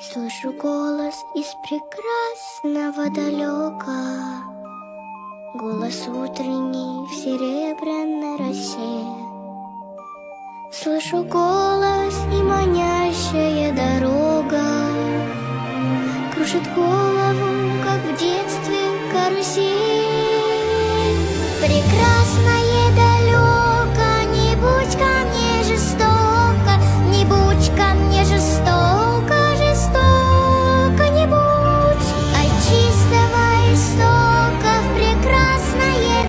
Слышу голос из прекрасного далека. Голос утренний в серебряной росе. Слышу голос и манящая дорога. Кружит голову, как в детстве карусель. Прекрасная